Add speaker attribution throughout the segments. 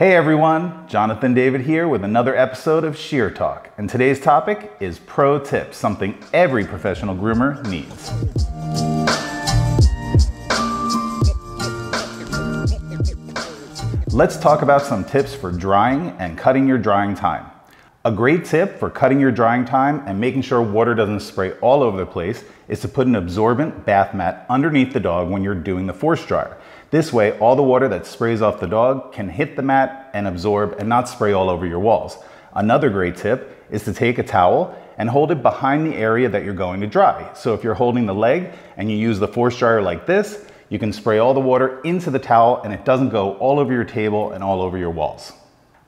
Speaker 1: Hey everyone, Jonathan David here with another episode of Shear Talk. And today's topic is pro tips, something every professional groomer needs. Let's talk about some tips for drying and cutting your drying time. A great tip for cutting your drying time and making sure water doesn't spray all over the place is to put an absorbent bath mat underneath the dog when you're doing the force dryer. This way, all the water that sprays off the dog can hit the mat and absorb and not spray all over your walls. Another great tip is to take a towel and hold it behind the area that you're going to dry. So if you're holding the leg and you use the force dryer like this, you can spray all the water into the towel and it doesn't go all over your table and all over your walls.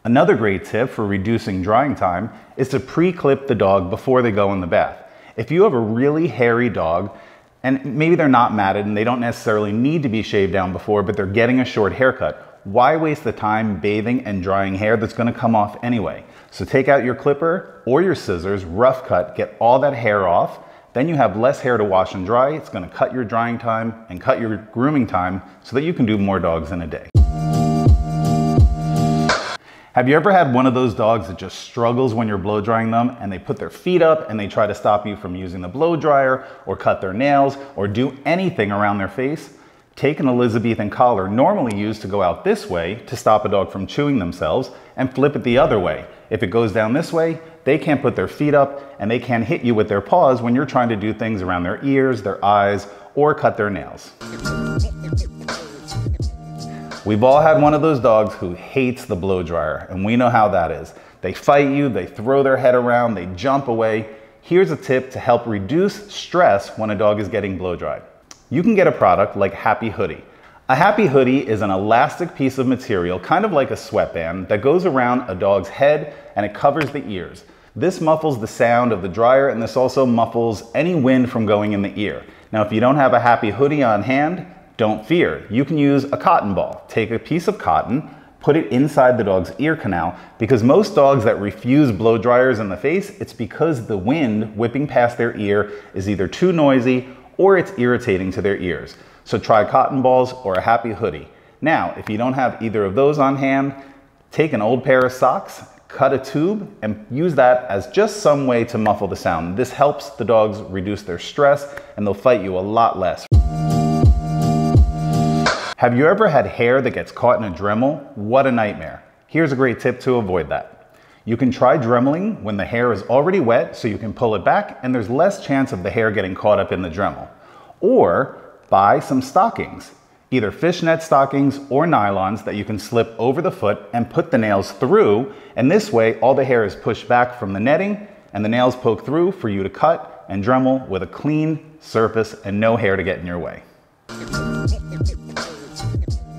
Speaker 1: Another great tip for reducing drying time is to pre-clip the dog before they go in the bath. If you have a really hairy dog, and maybe they're not matted and they don't necessarily need to be shaved down before, but they're getting a short haircut, why waste the time bathing and drying hair that's gonna come off anyway? So take out your clipper or your scissors, rough cut, get all that hair off, then you have less hair to wash and dry. It's gonna cut your drying time and cut your grooming time so that you can do more dogs in a day. Have you ever had one of those dogs that just struggles when you're blow drying them and they put their feet up and they try to stop you from using the blow dryer or cut their nails or do anything around their face? Take an Elizabethan collar normally used to go out this way to stop a dog from chewing themselves and flip it the other way. If it goes down this way, they can't put their feet up and they can't hit you with their paws when you're trying to do things around their ears, their eyes, or cut their nails. We've all had one of those dogs who hates the blow dryer, and we know how that is. They fight you, they throw their head around, they jump away. Here's a tip to help reduce stress when a dog is getting blow dried. You can get a product like Happy Hoodie. A happy hoodie is an elastic piece of material, kind of like a sweatband, that goes around a dog's head and it covers the ears. This muffles the sound of the dryer and this also muffles any wind from going in the ear. Now, if you don't have a happy hoodie on hand, don't fear. You can use a cotton ball. Take a piece of cotton, put it inside the dog's ear canal because most dogs that refuse blow dryers in the face, it's because the wind whipping past their ear is either too noisy or it's irritating to their ears. So try cotton balls or a happy hoodie. Now, if you don't have either of those on hand, take an old pair of socks, cut a tube and use that as just some way to muffle the sound. This helps the dogs reduce their stress and they'll fight you a lot less. Have you ever had hair that gets caught in a Dremel? What a nightmare. Here's a great tip to avoid that. You can try Dremeling when the hair is already wet so you can pull it back and there's less chance of the hair getting caught up in the Dremel. Or buy some stockings either fishnet stockings or nylons that you can slip over the foot and put the nails through. And this way, all the hair is pushed back from the netting and the nails poke through for you to cut and Dremel with a clean surface and no hair to get in your way.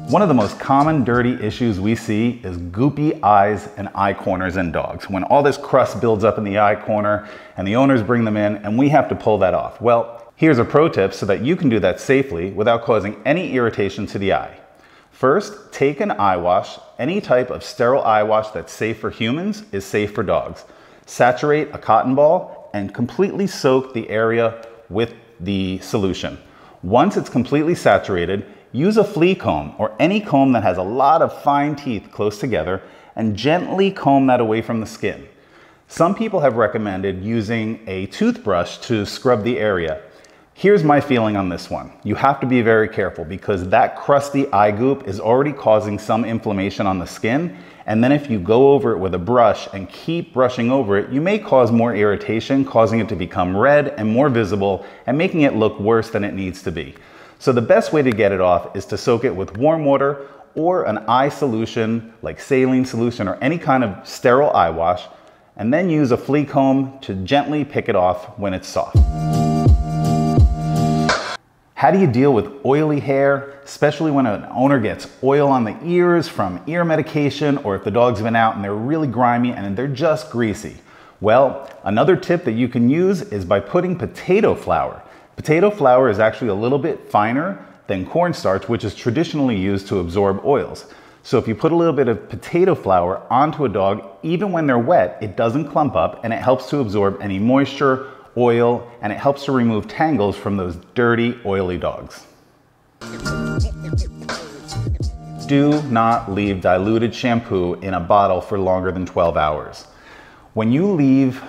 Speaker 1: One of the most common dirty issues we see is goopy eyes and eye corners in dogs. When all this crust builds up in the eye corner and the owners bring them in and we have to pull that off. Well, Here's a pro tip so that you can do that safely without causing any irritation to the eye. First, take an eye wash. Any type of sterile eye wash that's safe for humans is safe for dogs. Saturate a cotton ball and completely soak the area with the solution. Once it's completely saturated, use a flea comb or any comb that has a lot of fine teeth close together and gently comb that away from the skin. Some people have recommended using a toothbrush to scrub the area. Here's my feeling on this one. You have to be very careful because that crusty eye goop is already causing some inflammation on the skin. And then if you go over it with a brush and keep brushing over it, you may cause more irritation, causing it to become red and more visible and making it look worse than it needs to be. So the best way to get it off is to soak it with warm water or an eye solution like saline solution or any kind of sterile eye wash, and then use a flea comb to gently pick it off when it's soft. How do you deal with oily hair, especially when an owner gets oil on the ears from ear medication or if the dog's been out and they're really grimy and they're just greasy? Well, another tip that you can use is by putting potato flour. Potato flour is actually a little bit finer than cornstarch, which is traditionally used to absorb oils. So if you put a little bit of potato flour onto a dog, even when they're wet, it doesn't clump up and it helps to absorb any moisture oil, and it helps to remove tangles from those dirty, oily dogs. Do not leave diluted shampoo in a bottle for longer than 12 hours. When you leave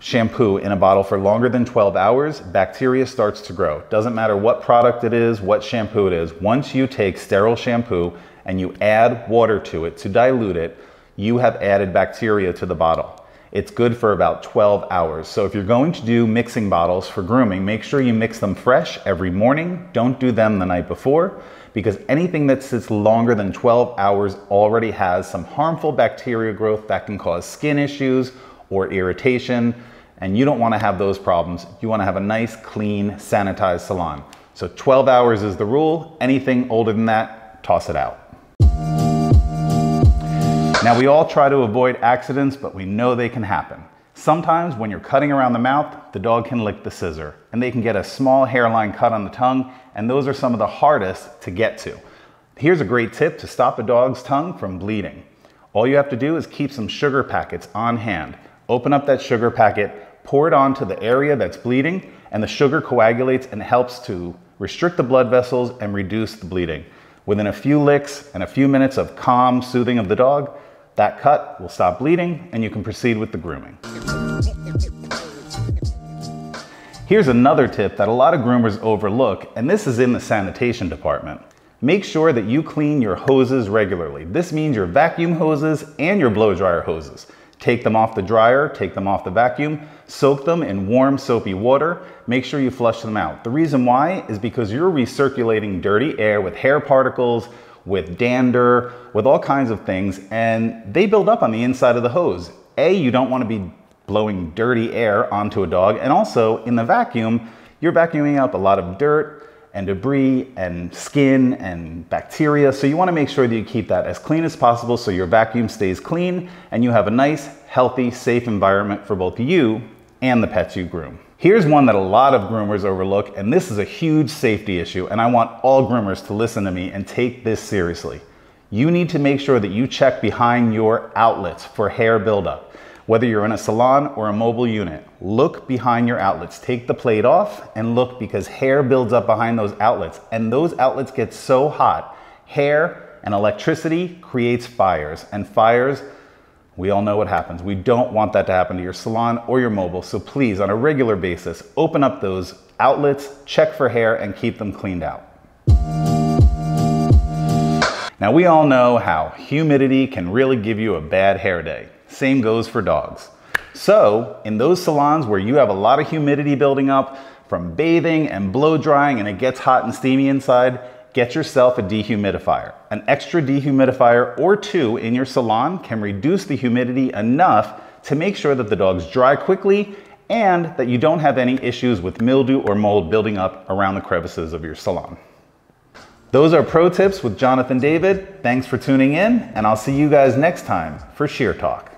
Speaker 1: shampoo in a bottle for longer than 12 hours, bacteria starts to grow. Doesn't matter what product it is, what shampoo it is. Once you take sterile shampoo and you add water to it to dilute it, you have added bacteria to the bottle. It's good for about 12 hours. So if you're going to do mixing bottles for grooming, make sure you mix them fresh every morning. Don't do them the night before because anything that sits longer than 12 hours already has some harmful bacteria growth that can cause skin issues or irritation. And you don't wanna have those problems. You wanna have a nice, clean, sanitized salon. So 12 hours is the rule. Anything older than that, toss it out. Now we all try to avoid accidents, but we know they can happen. Sometimes when you're cutting around the mouth, the dog can lick the scissor and they can get a small hairline cut on the tongue and those are some of the hardest to get to. Here's a great tip to stop a dog's tongue from bleeding. All you have to do is keep some sugar packets on hand. Open up that sugar packet, pour it onto the area that's bleeding, and the sugar coagulates and helps to restrict the blood vessels and reduce the bleeding. Within a few licks and a few minutes of calm soothing of the dog, that cut will stop bleeding and you can proceed with the grooming. Here's another tip that a lot of groomers overlook, and this is in the sanitation department. Make sure that you clean your hoses regularly. This means your vacuum hoses and your blow dryer hoses. Take them off the dryer, take them off the vacuum, soak them in warm soapy water, make sure you flush them out. The reason why is because you're recirculating dirty air with hair particles, with dander, with all kinds of things, and they build up on the inside of the hose. A, you don't want to be blowing dirty air onto a dog, and also in the vacuum, you're vacuuming up a lot of dirt, and debris and skin and bacteria. So you wanna make sure that you keep that as clean as possible so your vacuum stays clean and you have a nice, healthy, safe environment for both you and the pets you groom. Here's one that a lot of groomers overlook, and this is a huge safety issue, and I want all groomers to listen to me and take this seriously. You need to make sure that you check behind your outlets for hair buildup. Whether you're in a salon or a mobile unit, look behind your outlets. Take the plate off and look because hair builds up behind those outlets and those outlets get so hot. Hair and electricity creates fires and fires, we all know what happens. We don't want that to happen to your salon or your mobile. So please, on a regular basis, open up those outlets, check for hair and keep them cleaned out. Now we all know how humidity can really give you a bad hair day. Same goes for dogs. So in those salons where you have a lot of humidity building up from bathing and blow drying and it gets hot and steamy inside, get yourself a dehumidifier. An extra dehumidifier or two in your salon can reduce the humidity enough to make sure that the dogs dry quickly and that you don't have any issues with mildew or mold building up around the crevices of your salon. Those are pro tips with Jonathan David. Thanks for tuning in, and I'll see you guys next time for Shear Talk.